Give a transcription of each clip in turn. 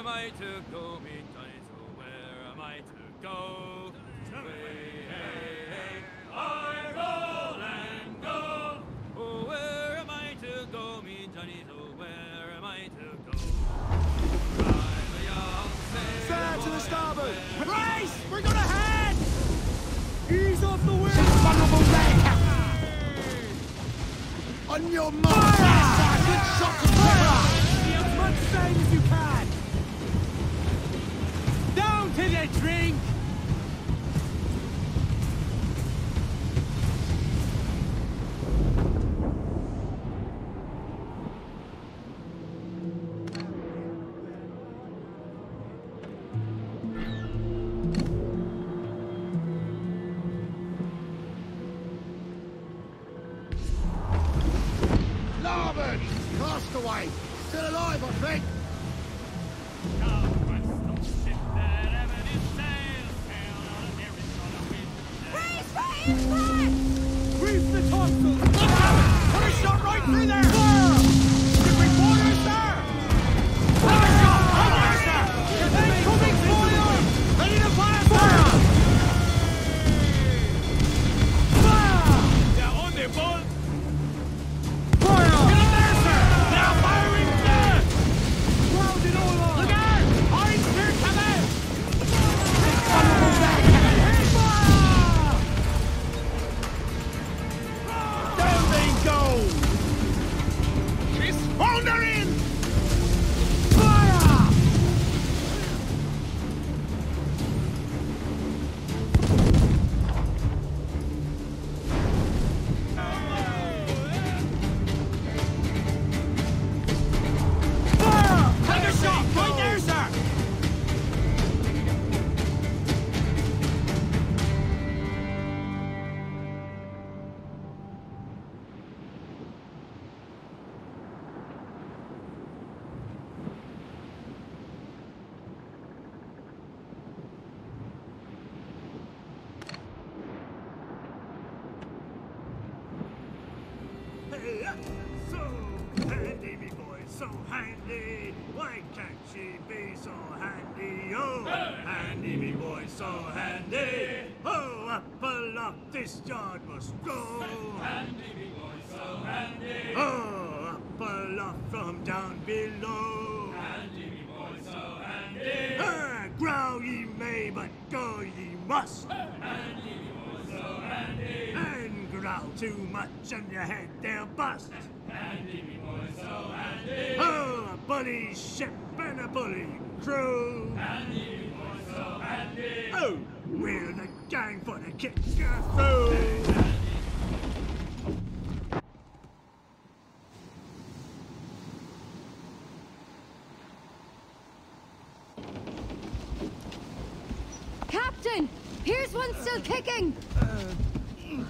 am I to go, me Johnny? So where am I to go? Way, hey, hey, I roll and go. Oh, where am I to go, me Johnny? So where am I to go? I'm a young Fair to the starboard! and where- Brace! Bring on ahead! Ease off the wind! vulnerable leg! On your mark! Fire! Good shot to fire! To drink! From down below. Handy, me boy, so handy. Ah, grow ye may, but go ye must. Handy, me boy, so handy. And growl too much and your head they'll bust. Handy, me boy, so handy. Oh, a bully ship and a bully crew. Handy, me boy, so handy. Oh, we're the gang for the kick you through. Captain! Here's one still! Uh,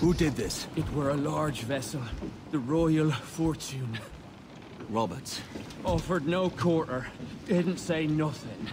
Who did this? It were a large vessel, the Royal Fortune. Roberts. Offered no quarter, didn't say nothing.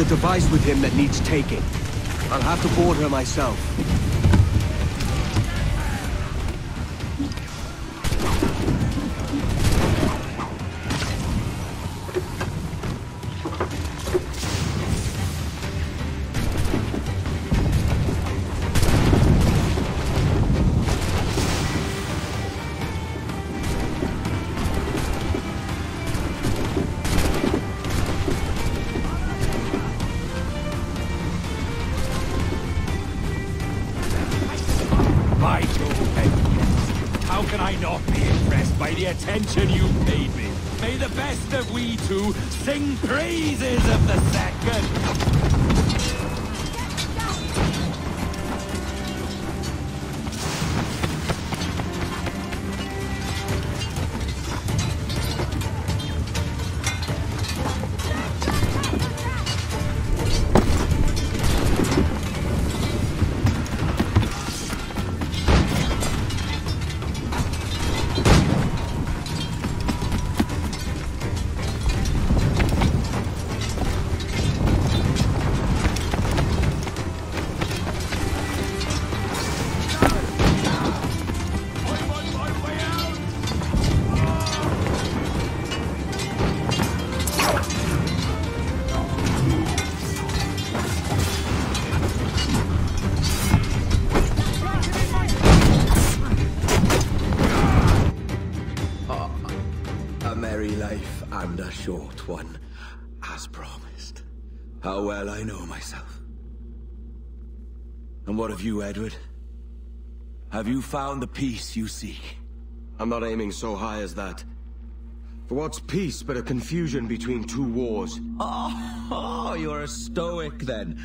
A device with him that needs taking. I'll have to board her myself. I not be impressed by the attention you paid me? May the best of we two sing praises of the second. And what of you, Edward? Have you found the peace you seek? I'm not aiming so high as that. For what's peace but a confusion between two wars? Oh, oh you're a stoic then.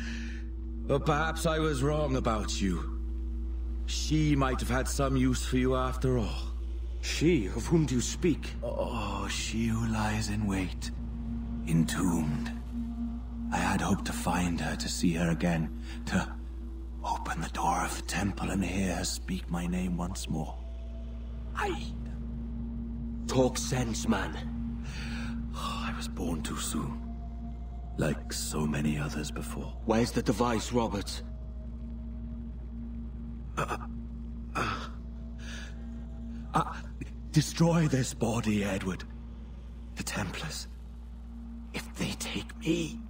But perhaps I was wrong about you. She might have had some use for you after all. She? Of whom do you speak? Oh, she who lies in wait, entombed. I had hoped to find her, to see her again, to open the door of the temple and hear her speak my name once more. I. Talk sense, man. Oh, I was born too soon. Like so many others before. Where's the device, Robert? Uh, uh, uh, uh destroy this body, Edward. The Templars. If they take me.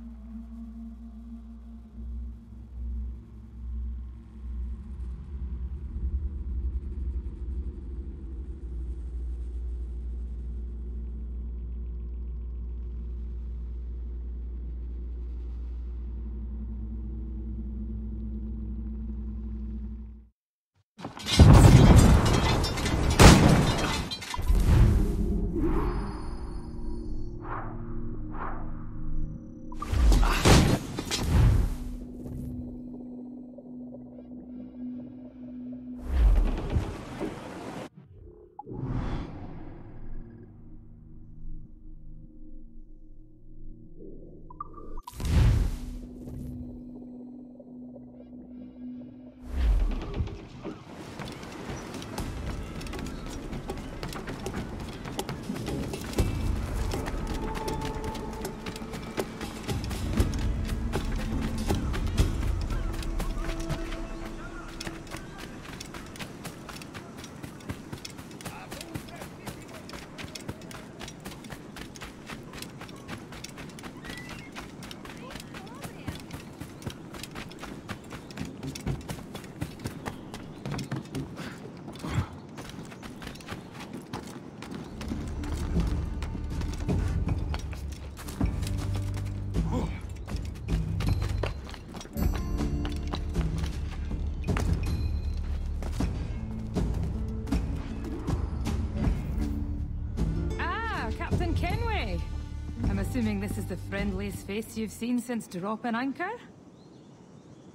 Is face you've seen since drop dropping anchor?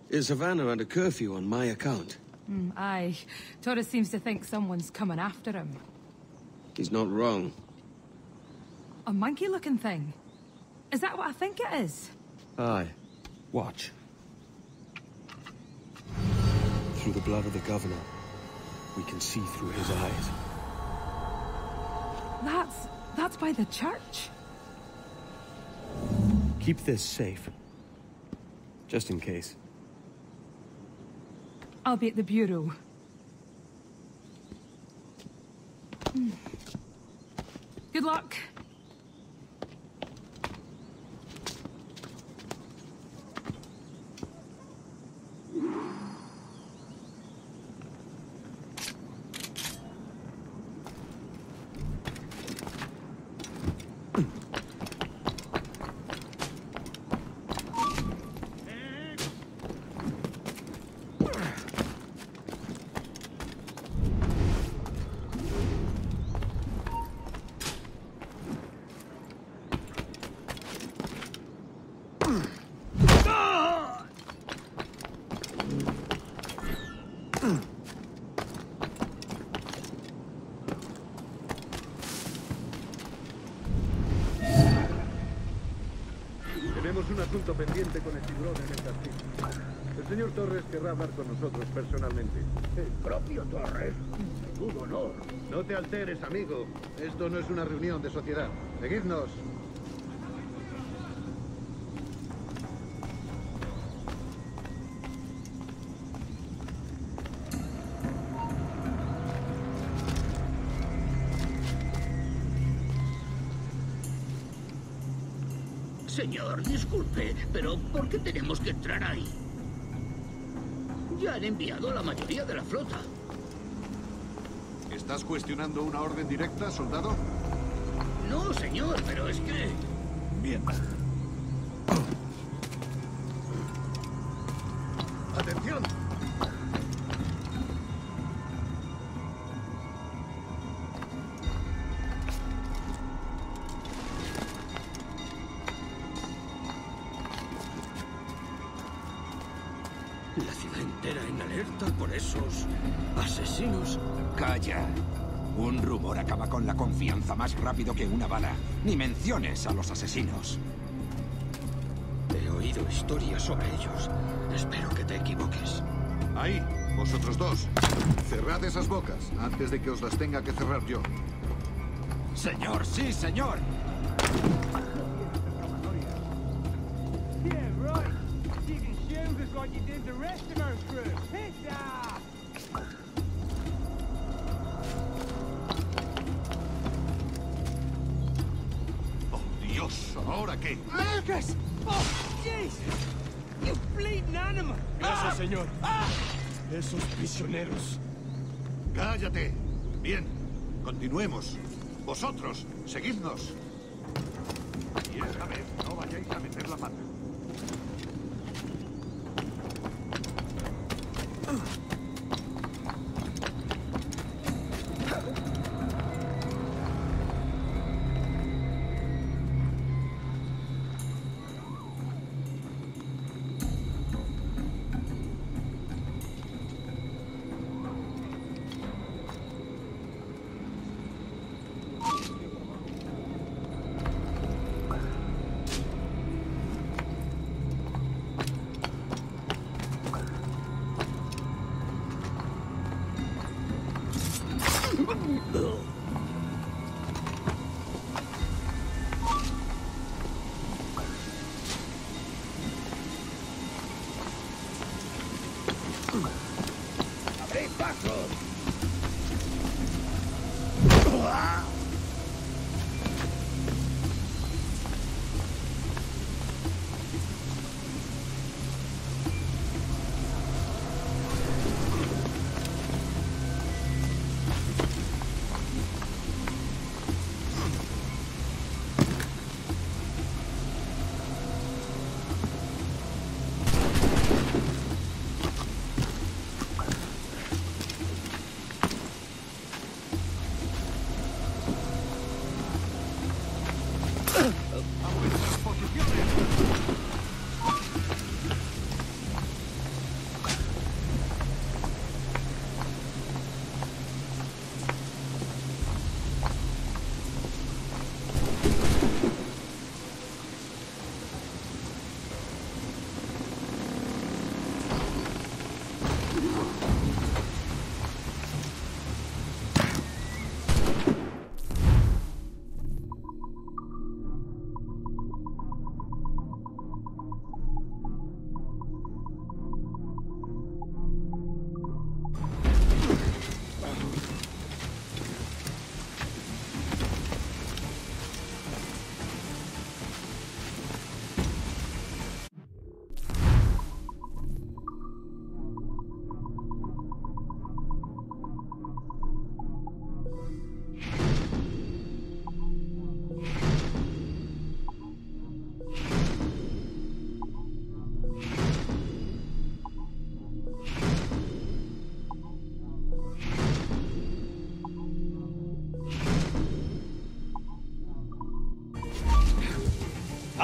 Is Havana under curfew on my account? Mm, aye. Torres seems to think someone's coming after him. He's not wrong. A monkey-looking thing? Is that what I think it is? Aye. Watch. Through the blood of the governor, we can see through his eyes. That's... that's by the church. Keep this safe. Just in case. I'll be at the Bureau. Hmm. Good luck. Hablar con nosotros personalmente. ¿El propio Torres? Un honor. No te alteres, amigo. Esto no es una reunión de sociedad. Seguidnos. Señor, disculpe, pero ¿por qué tenemos que entrar ahí? Han enviado a la mayoría de la flota. ¿Estás cuestionando una orden directa, soldado? No, señor, pero es que... Bien. La ciudad entera en alerta por esos asesinos. Calla. Un rumor acaba con la confianza más rápido que una bala. Ni menciones a los asesinos. He oído historias sobre ellos. Espero que te equivoques. Ahí, vosotros dos. Cerrad esas bocas antes de que os las tenga que cerrar yo. Señor, sí, señor. Continuemos. Vosotros, seguidnos.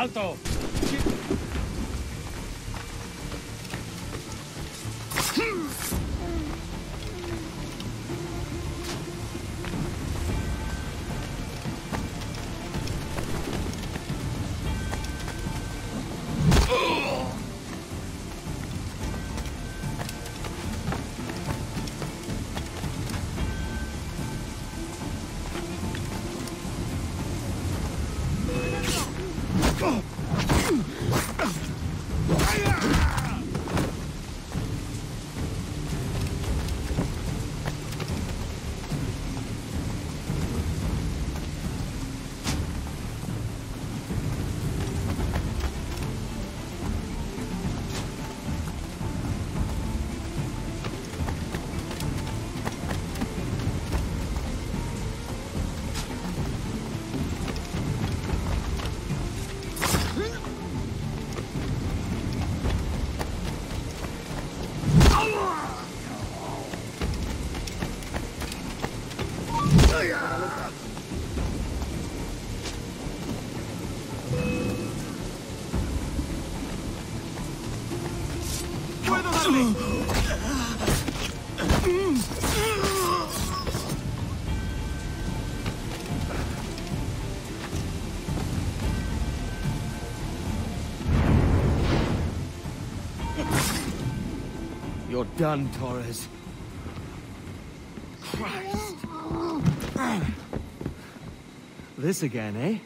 アウト。Done, Torres. Christ. This again, eh?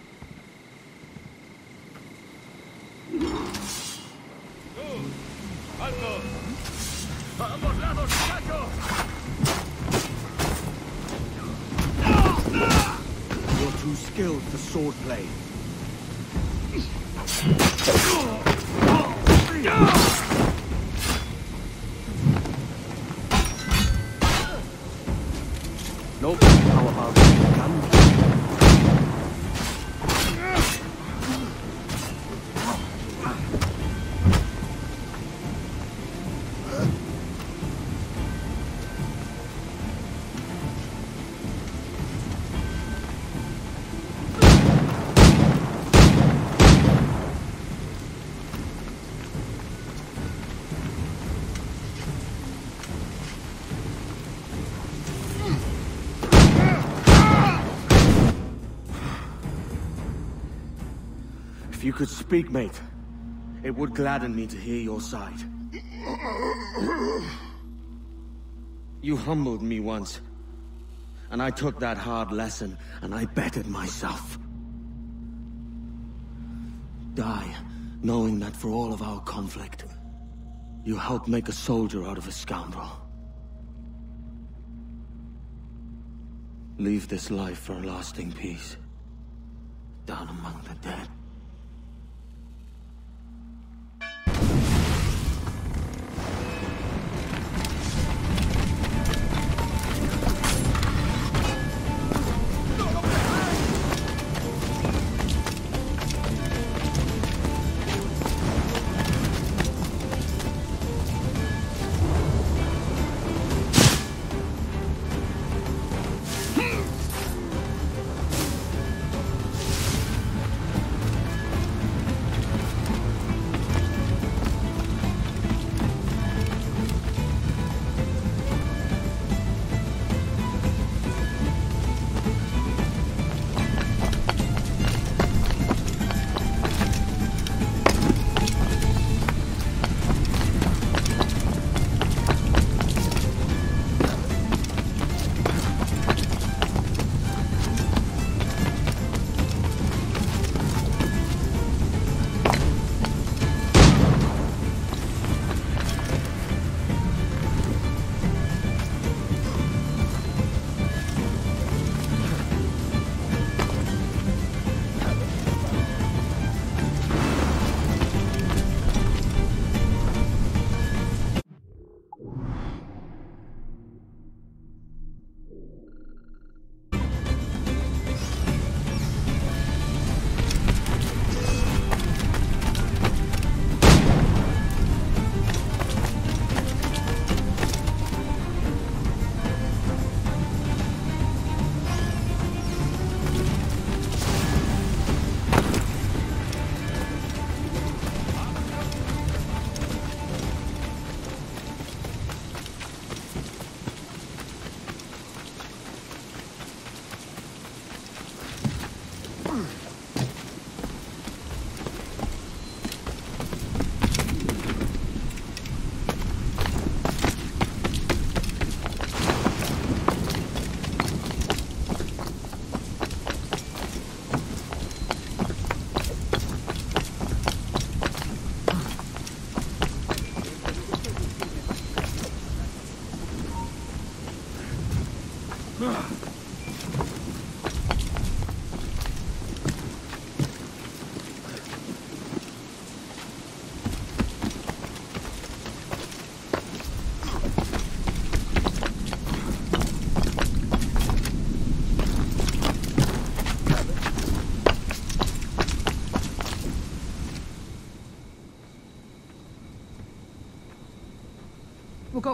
You could speak, mate, it would gladden me to hear your side. You humbled me once, and I took that hard lesson, and I bettered myself. Die, knowing that for all of our conflict, you helped make a soldier out of a scoundrel. Leave this life for a lasting peace, down among the dead.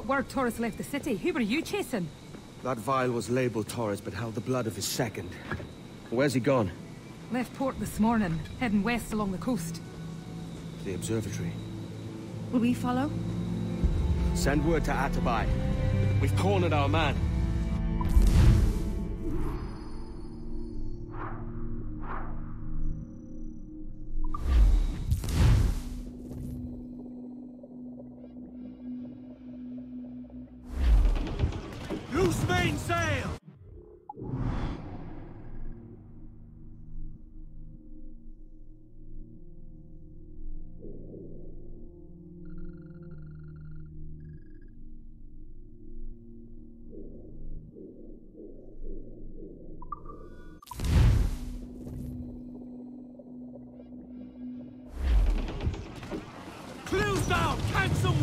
Word Torres left the city. Who were you chasing? That vial was labeled Torres, but held the blood of his second. Where's he gone? Left port this morning, heading west along the coast. The observatory. Will we follow? Send word to Atabai. We've cornered our man.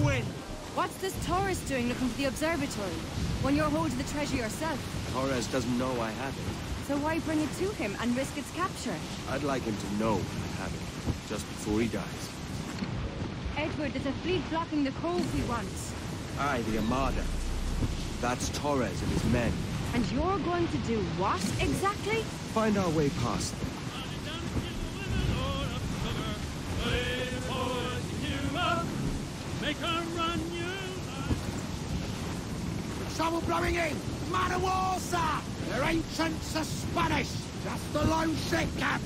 Wind! What's this tourist doing looking for the observatory? When you're holding the treasure yourself? Torres doesn't know I have it. So why bring it to him and risk its capture? I'd like him to know I have it, just before he dies. Edward, there's a fleet blocking the cove we want. Aye, the Armada. That's Torres and his men. And you're going to do what exactly? Find our way past them. Blowing in! Man of war, sir! Their ancients are Spanish! Just a low ship, Cap!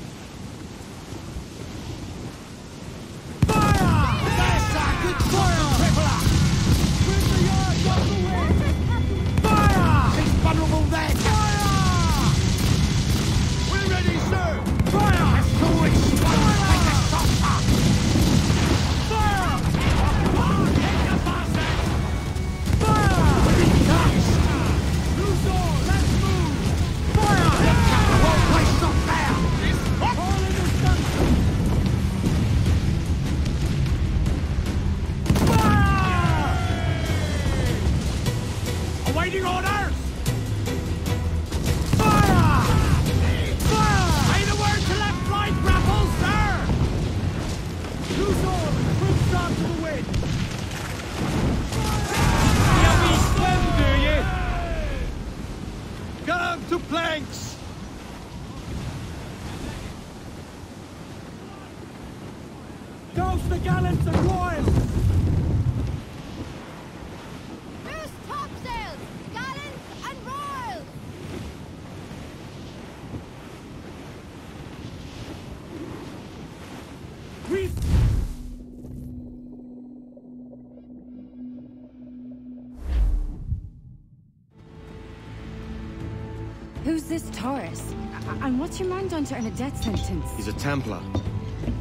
This Torres? And what's your man done to earn a death sentence? He's a Templar,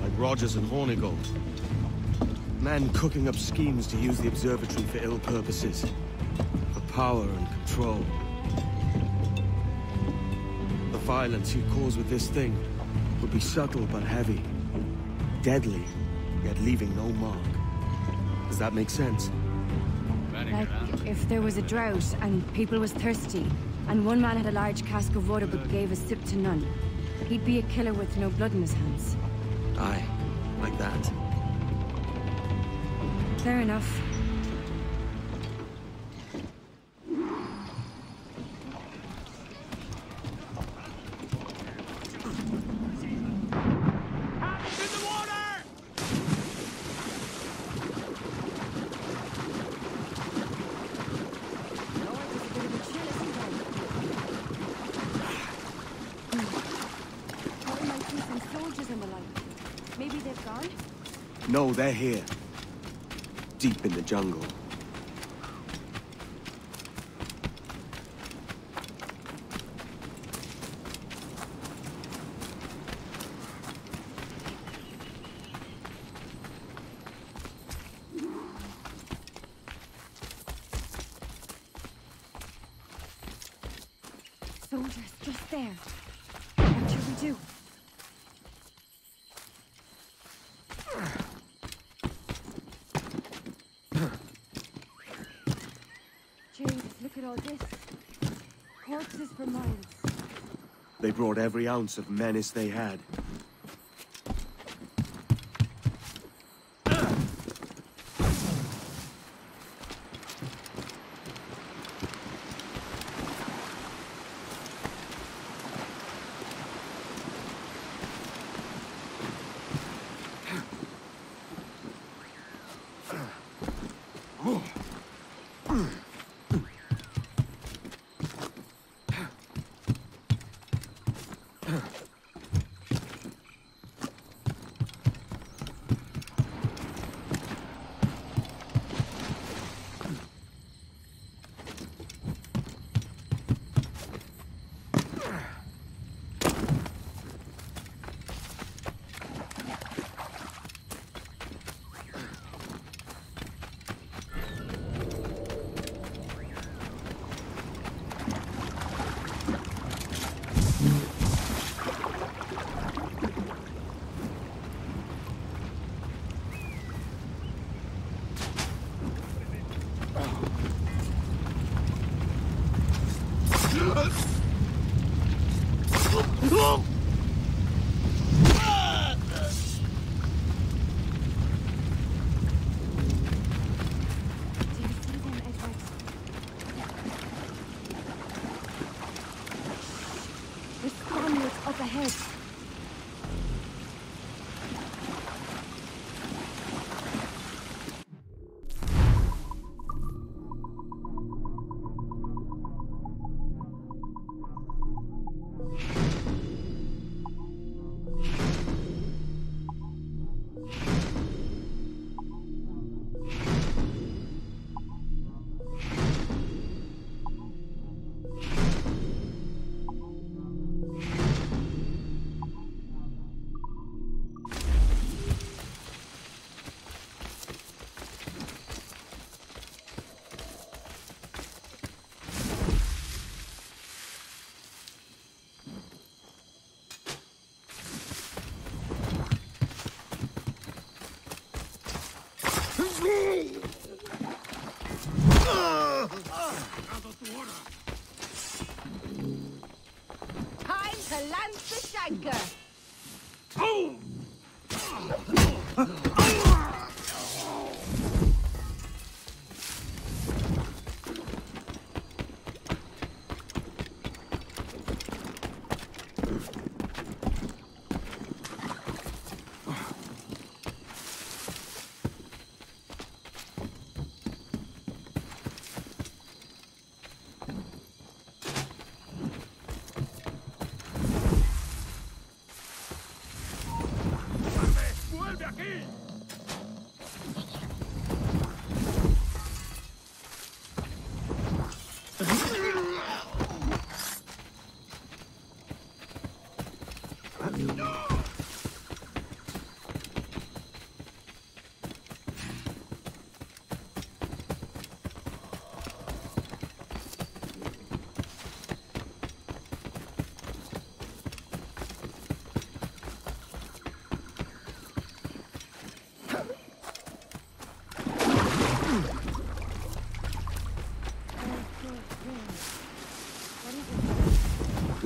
like Rogers and Hornigold. Men cooking up schemes to use the observatory for ill purposes. For power and control. The violence he'd cause with this thing would be subtle but heavy. Deadly, yet leaving no mark. Does that make sense? Like, if there was a drought and people was thirsty, and one man had a large cask of water but gave a sip to none, he'd be a killer with no blood in his hands. Aye, like that. Fair enough. Hands in the water! Thought we might see some soldiers in the light. Maybe they've gone? No, they're here. Deep in the jungle. Soldiers just there. What should we do? James, look at all this. Corpses for miles. They brought every ounce of menace they had.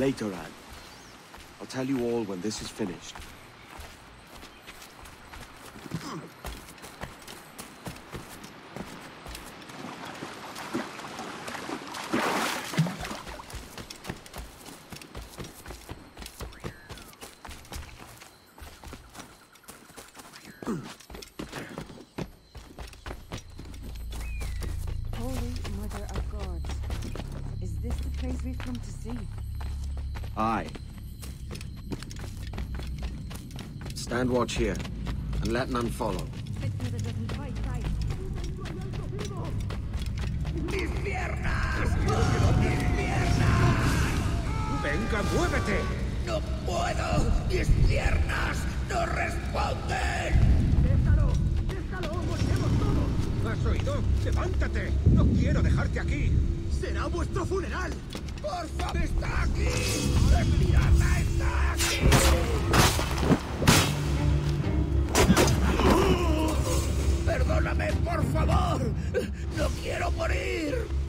Later, Anne. I'll tell you all when this is finished. Holy Mother of God. Is this the place we've come to see? Aye. Stand watch here, and let none follow. ¡Mis piernas! ¡Mis piernas! ¡Venga, muévete! ¡No puedo! ¡Mis piernas no responden! ¡Déjalo! ¡Déjalo! ¡Moriremos todos! ¿Has oído? ¡Levántate! ¡No quiero dejarte aquí! ¡Será vuestro funeral! ¡Porfa, está aquí! ¡El pirata está aquí! ¡Perdóname, por favor! ¡No quiero morir!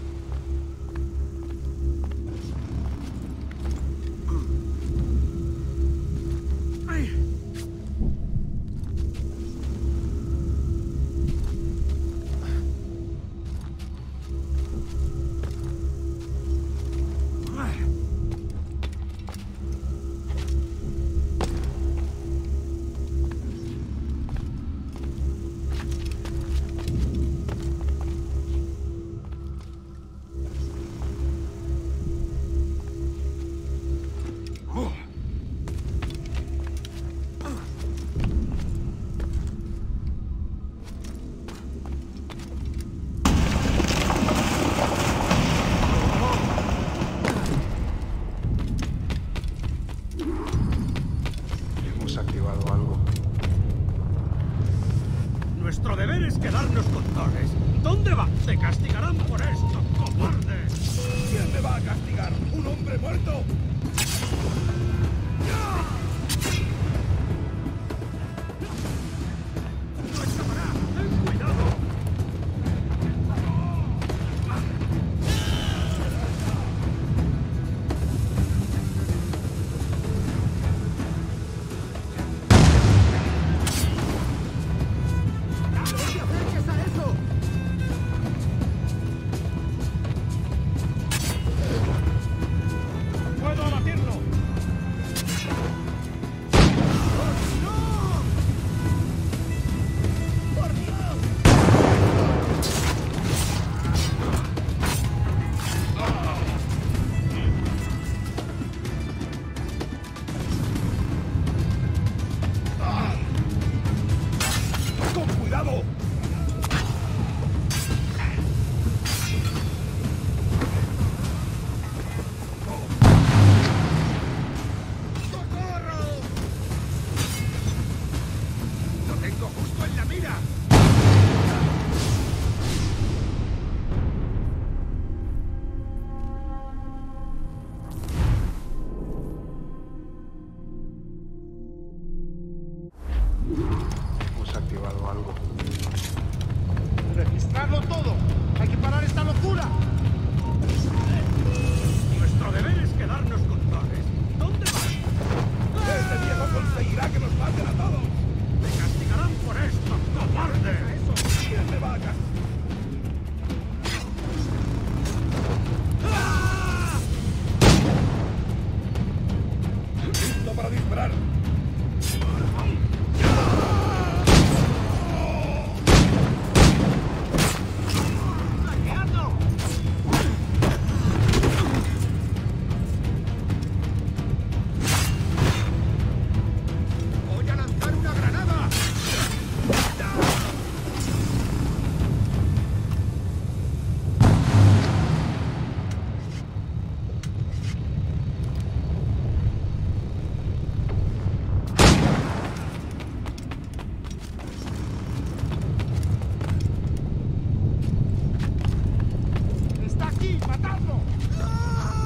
aquí! ¡Matadlo!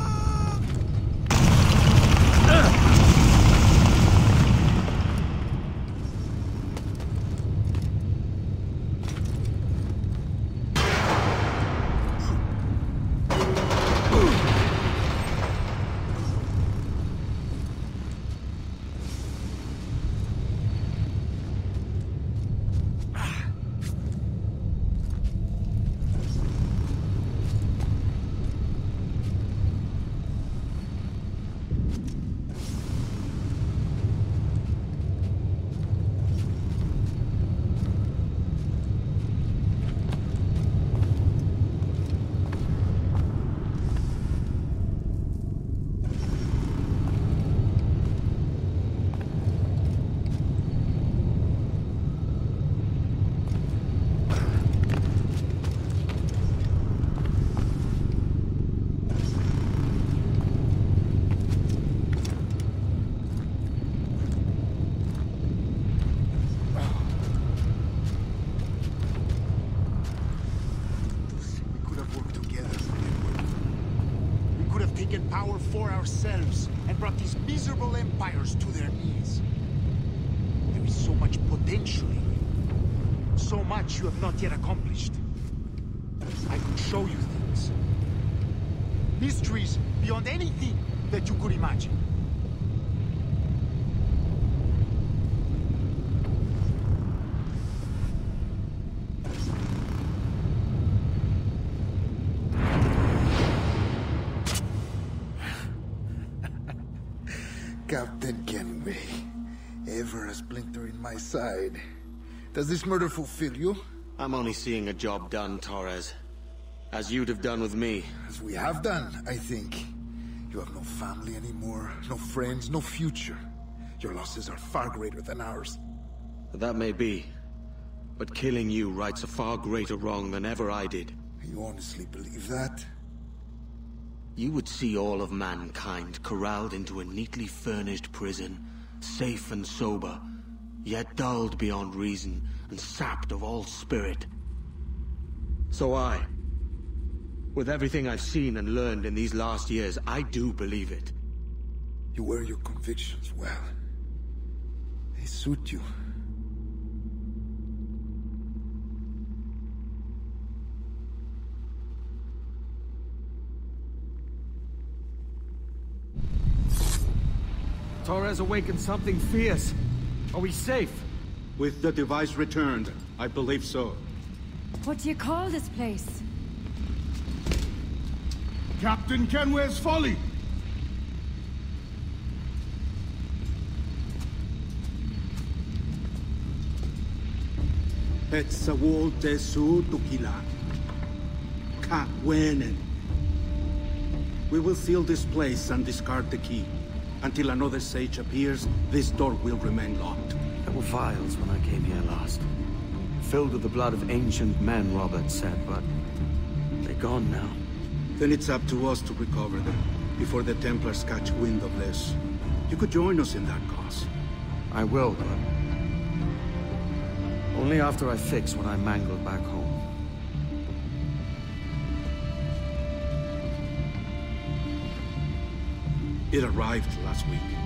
My side. Does this murder fulfill you? I'm only seeing a job done, Torres. As you'd have done with me. As we have done, I think. You have no family anymore, no friends, no future. Your losses are far greater than ours. That may be. But killing you rights a far greater wrong than ever I did. You honestly believe that? You would see all of mankind corralled into a neatly furnished prison, safe and sober, yet dulled beyond reason and sapped of all spirit. So I, with everything I've seen and learned in these last years, I do believe it. You wear your convictions well. They suit you. Torres awakened something fierce. Are we safe? With the device returned, I believe so. What do you call this place? Captain Kenway's Folly! Petzawol Tesu Tukila. Ka Wenen. We will seal this place and discard the key. Until another sage appears, this door will remain locked. There were vials when I came here last. Filled with the blood of ancient men, Robert said, but... they're gone now. Then it's up to us to recover them, before the Templars catch wind of this. You could join us in that cause. I will, but... Only after I fix what I mangled back home. It arrived last week.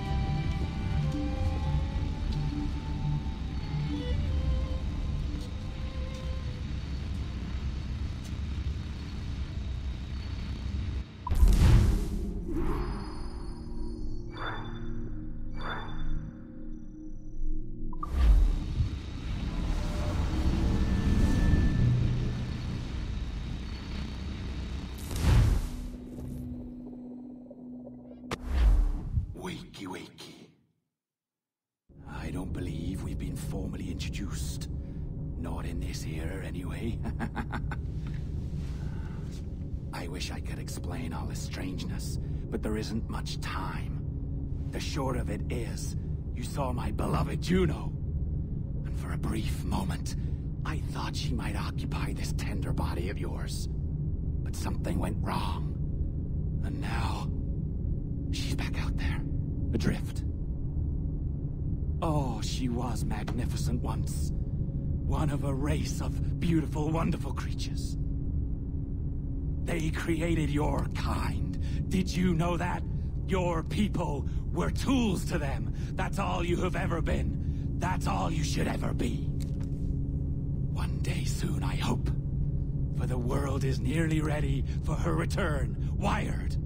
Introduced. Not in this era, anyway. I wish I could explain all this strangeness, but there isn't much time. The short of it is, you saw my beloved Juno. And for a brief moment, I thought she might occupy this tender body of yours. But something went wrong. And now, she's back out there, adrift. Oh, she was magnificent once. One of a race of beautiful, wonderful creatures. They created your kind. Did you know that? Your people were tools to them. That's all you have ever been. That's all you should ever be. One day soon, I hope. For the world is nearly ready for her return. Wired.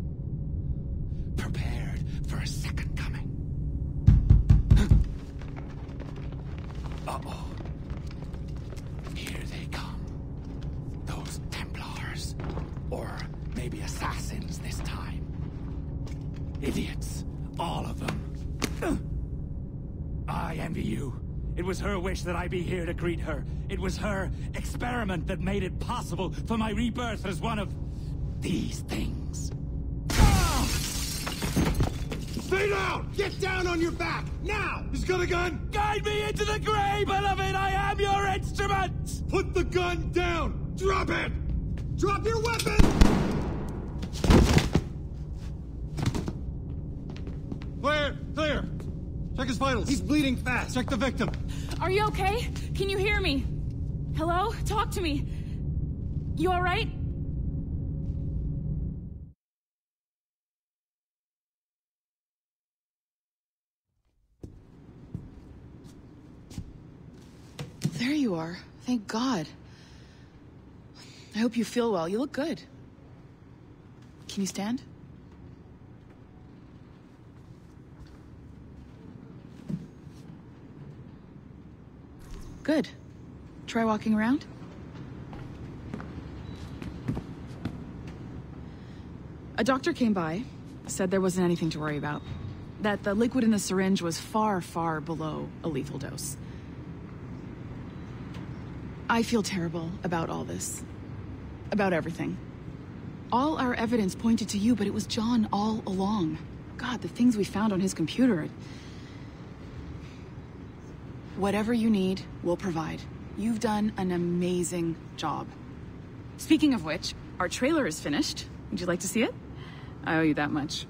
That I be here to greet her. It was her experiment that made it possible for my rebirth as one of these things. Stay down! Get down on your back! Now! He's got a gun! Guide me into the grave, beloved! I am your instrument! Put the gun down! Drop it! Drop your weapon! Clear! Clear! Check his vitals. He's bleeding fast. Check the victim. Are you okay? Can you hear me? Hello? Talk to me. You alright? There you are. Thank God. I hope you feel well. You look good. Can you stand? Good. Try walking around. A doctor came by, said there wasn't anything to worry about. That the liquid in the syringe was far, far below a lethal dose. I feel terrible about all this. About everything. All our evidence pointed to you, but it was John all along. God, the things we found on his computer. Whatever you need, we'll provide. You've done an amazing job. Speaking of which, our trailer is finished. Would you like to see it? I owe you that much.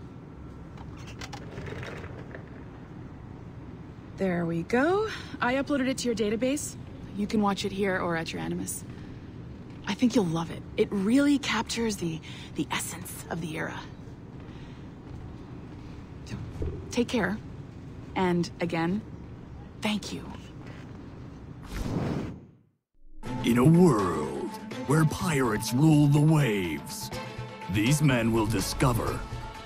There we go. I uploaded it to your database. You can watch it here or at your Animus. I think you'll love it. It really captures the, the essence of the era. Take care. And again, thank you. In a world where pirates rule the waves, these men will discover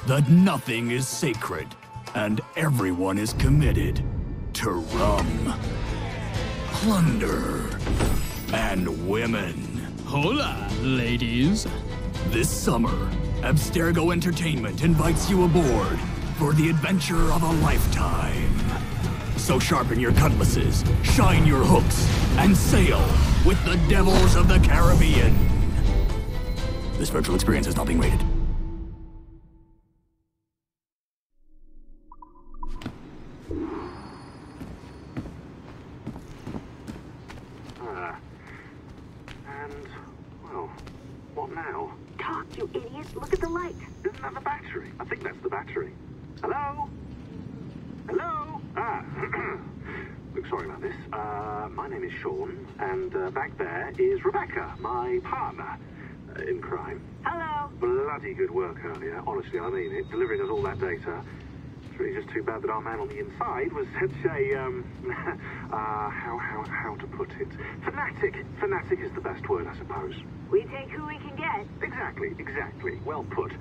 that nothing is sacred and everyone is committed to rum, plunder, and women. Hola, ladies. This summer, Abstergo Entertainment invites you aboard for the adventure of a lifetime. So sharpen your cutlasses, shine your hooks, and sail with the devils of the Caribbean. This virtual experience is not being rated. Ah. And, well, what now? Talk, you idiot! Look at the light! Isn't that the battery? I think that's the battery. Hello? Hello? Ah. Look, sorry about this. Uh, my name is Sean, and uh, back there is Rebecca, my partner uh, in crime. Hello! Bloody good work earlier, honestly, I mean it, delivering us all that data. It's really just too bad that our man on the inside was such a, um, uh, how, how, how to put it? Fanatic. Fanatic is the best word, I suppose. We take who we can get. Exactly, exactly. Well put.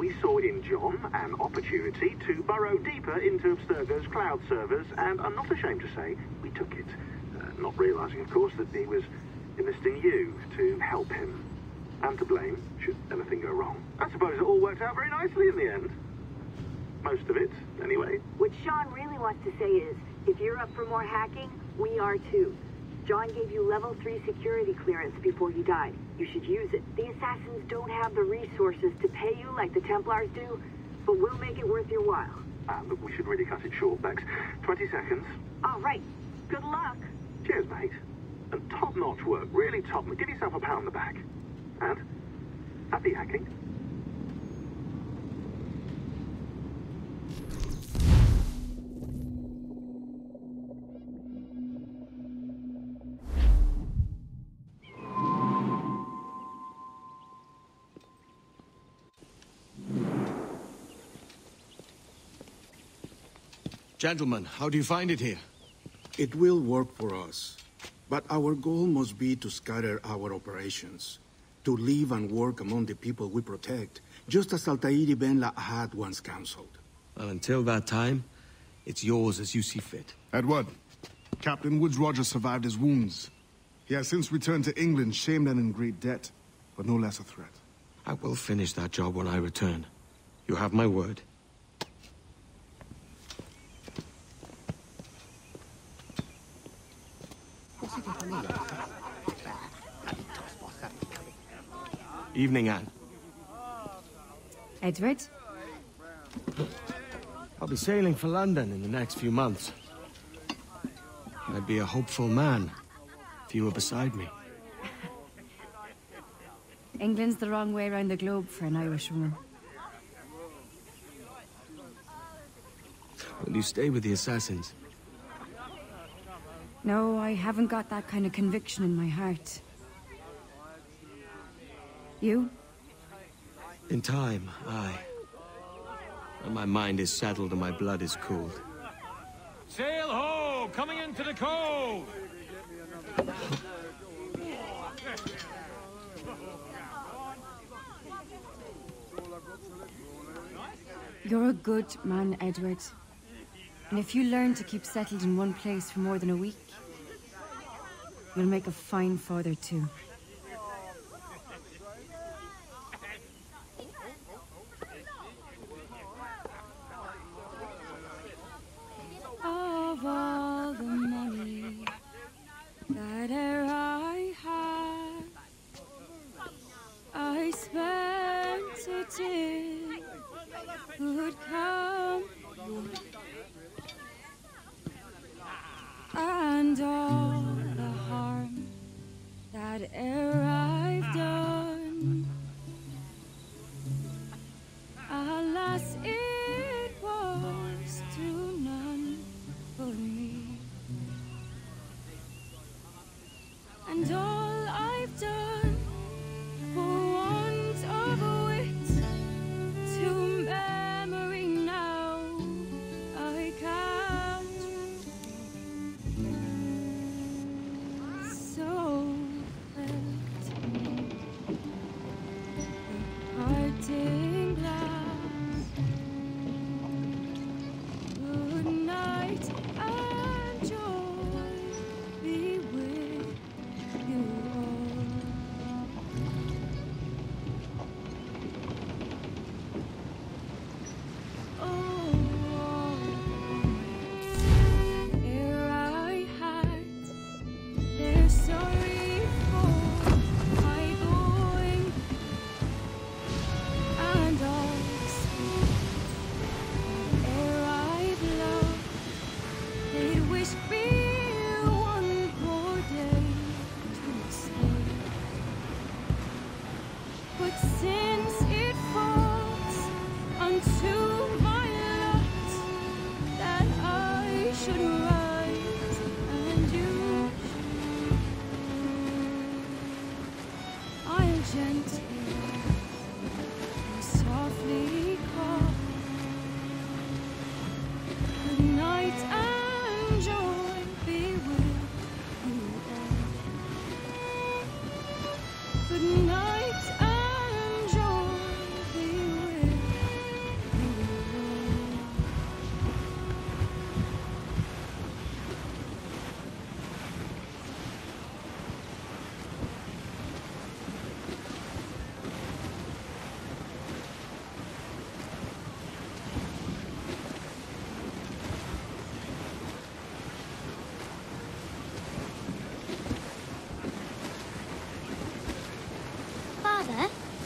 We saw in John an opportunity to burrow deeper into Abstergo's cloud servers, and I'm not ashamed to say we took it. Uh, not realizing, of course, that he was enlisting you to help him. And to blame, should anything go wrong. I suppose it all worked out very nicely in the end. Most of it, anyway. What Sean really wants to say is, if you're up for more hacking, we are too. John gave you level 3 security clearance before he died. You should use it. The assassins don't have the resources to pay you like the Templars do, but we'll make it worth your while. Ah, look, we should really cut it short, Bex. 20 seconds. All right. Good luck. Cheers, mate. And top-notch work, really top. Give yourself a pat on the back. And happy hacking. Gentlemen, how do you find it here? It will work for us. But our goal must be to scatter our operations. To live and work among the people we protect, just as Altaïr Ibn-La'Ahad once counseled. Well, until that time, it's yours as you see fit. Edward, Captain Woodes Rogers survived his wounds. He has since returned to England, shamed and in great debt, but no less a threat. I will finish that job when I return. You have my word. Evening, Anne. Edward? I'll be sailing for London in the next few months. I'd be a hopeful man if you were beside me. England's the wrong way around the globe for an Irish woman. Will you stay with the assassins? No, I haven't got that kind of conviction in my heart. You? In time, aye. When my mind is settled and my blood is cooled. Sail ho! Coming into the cove! You're a good man, Edward. And if you learn to keep settled in one place for more than a week, you'll make a fine father too.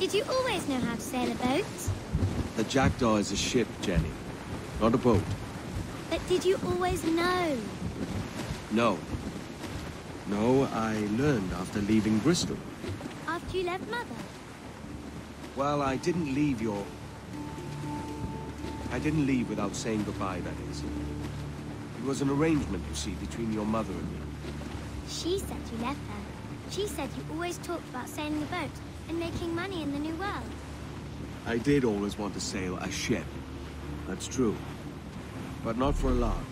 Did you always know how to sail a boat? The Jackdaw is a ship, Jenny. Not a boat. But did you always know? No. No, I learned after leaving Bristol. After you left Mother? Well, I didn't leave your... I didn't leave without saying goodbye, that is. It was an arrangement, you see, between your mother and me. She said you left her. She said you always talked about sailing a boat and making money in the New World. I did always want to sail a ship. That's true. But not for a lark.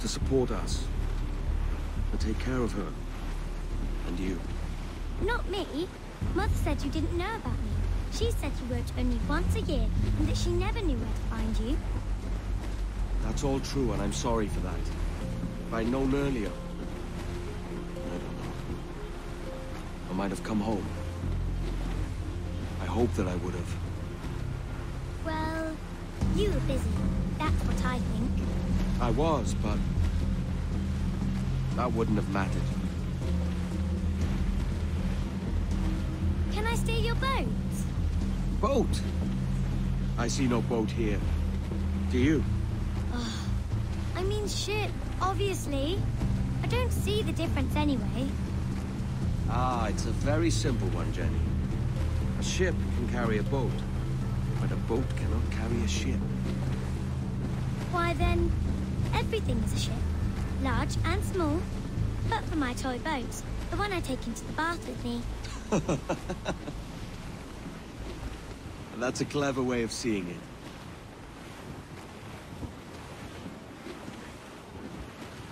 To support us. To take care of her. And you. Not me. Mother said you didn't know about me. She said you worked only once a year and that she never knew where to find you. That's all true, and I'm sorry for that. If I'd known earlier... I don't know. I might have come home. I hope that I would have. Well, you were busy. That's what I think. I was, but... That wouldn't have mattered. Can I steal your boat? Boat? I see no boat here. Do you? Oh, I mean ship, obviously. I don't see the difference anyway. Ah, it's a very simple one, Jenny. A ship can carry a boat, but a boat cannot carry a ship. Why then, everything is a ship. Large and small. But for my toy boat, the one I take into the bath with me. That's a clever way of seeing it.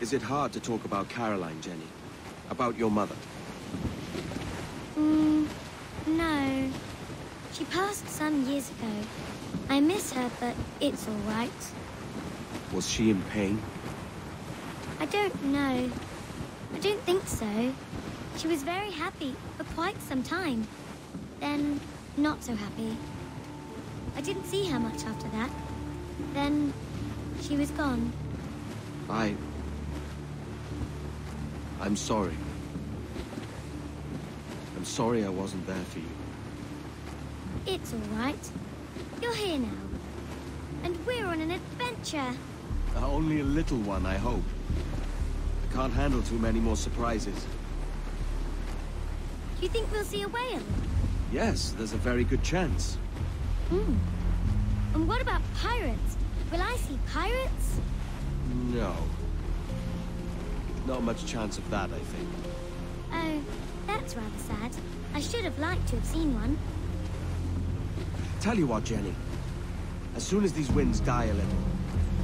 Is it hard to talk about Caroline, Jenny? About your mother? Mm, no. She passed some years ago. I miss her, but it's all right. Was she in pain? I don't know. I don't think so. She was very happy for quite some time. Then, not so happy. I didn't see her much after that. Then, she was gone. I... I'm sorry. I'm sorry I wasn't there for you. It's all right. You're here now. And we're on an adventure. Uh, only a little one, I hope. I can't handle too many more surprises. Do you think we'll see a whale? Yes, there's a very good chance. Hmm. And what about pirates? Will I see pirates? No. Not much chance of that, I think. Oh, that's rather sad. I should have liked to have seen one. Tell you what, Jenny. As soon as these winds die a little,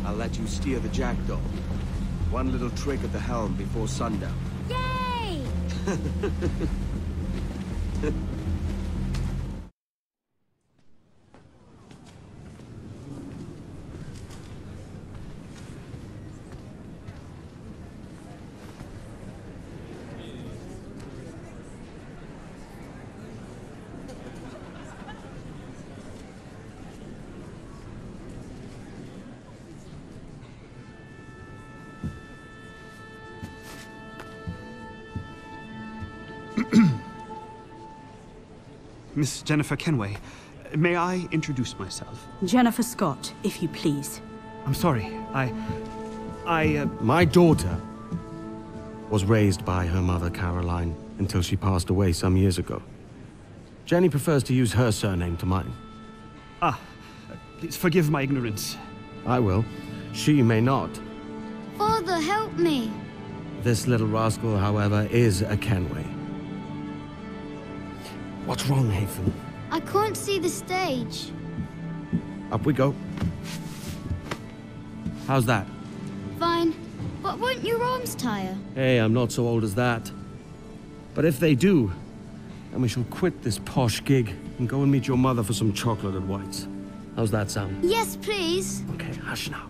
I'll let you steer the Jackdaw. One little trick at the helm before sundown. Yay! Miss Jennifer Kenway, may I introduce myself? Jennifer Scott, if you please. I'm sorry, I... I, uh... My daughter was raised by her mother, Caroline, until she passed away some years ago. Jenny prefers to use her surname to mine. Ah, please forgive my ignorance. I will. She may not. Father, help me! This little rascal, however, is a Kenway. What's wrong, Haytham? I can't see the stage. Up we go. How's that? Fine. But won't your arms tire? Hey, I'm not so old as that. But if they do, then we shall quit this posh gig and go and meet your mother for some chocolate at White's. How's that sound? Yes, please. Okay, hush now.